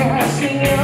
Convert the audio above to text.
Assim Sozinha